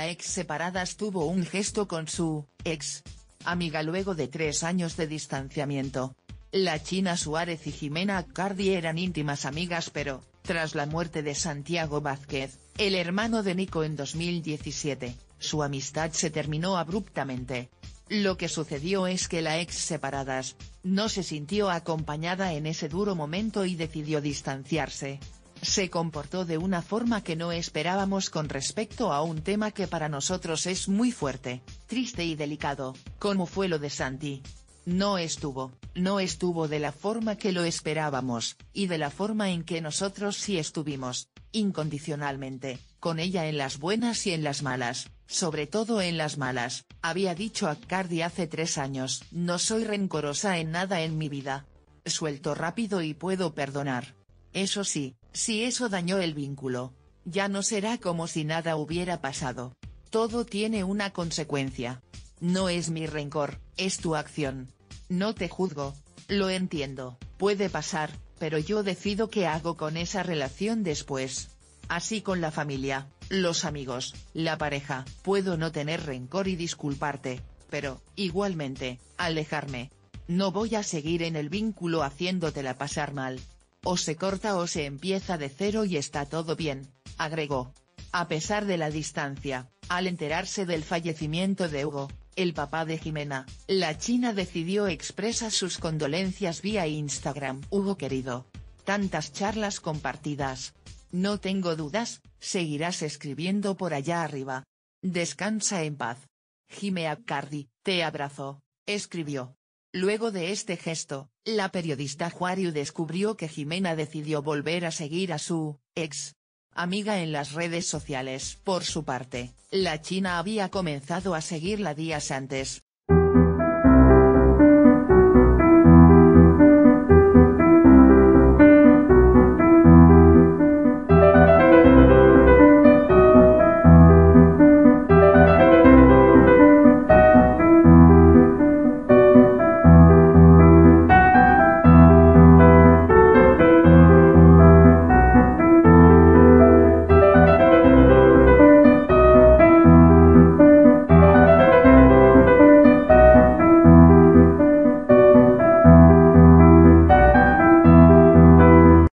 la ex separadas tuvo un gesto con su ex amiga luego de tres años de distanciamiento. La China Suárez y Jimena Cardi eran íntimas amigas pero, tras la muerte de Santiago Vázquez, el hermano de Nico en 2017, su amistad se terminó abruptamente. Lo que sucedió es que la ex separadas, no se sintió acompañada en ese duro momento y decidió distanciarse. Se comportó de una forma que no esperábamos con respecto a un tema que para nosotros es muy fuerte, triste y delicado, como fue lo de Santi. No estuvo, no estuvo de la forma que lo esperábamos, y de la forma en que nosotros sí estuvimos, incondicionalmente, con ella en las buenas y en las malas, sobre todo en las malas, había dicho a Cardi hace tres años. No soy rencorosa en nada en mi vida. Suelto rápido y puedo perdonar. Eso sí, si eso dañó el vínculo, ya no será como si nada hubiera pasado. Todo tiene una consecuencia. No es mi rencor, es tu acción. No te juzgo. Lo entiendo, puede pasar, pero yo decido qué hago con esa relación después. Así con la familia, los amigos, la pareja, puedo no tener rencor y disculparte, pero, igualmente, alejarme. No voy a seguir en el vínculo haciéndotela pasar mal. O se corta o se empieza de cero y está todo bien, agregó. A pesar de la distancia, al enterarse del fallecimiento de Hugo, el papá de Jimena, la china decidió expresar sus condolencias vía Instagram. Hugo querido. Tantas charlas compartidas. No tengo dudas, seguirás escribiendo por allá arriba. Descansa en paz. Jimea Cardi, te abrazo, escribió. Luego de este gesto, la periodista Juariu descubrió que Jimena decidió volver a seguir a su ex amiga en las redes sociales. Por su parte, la china había comenzado a seguirla días antes,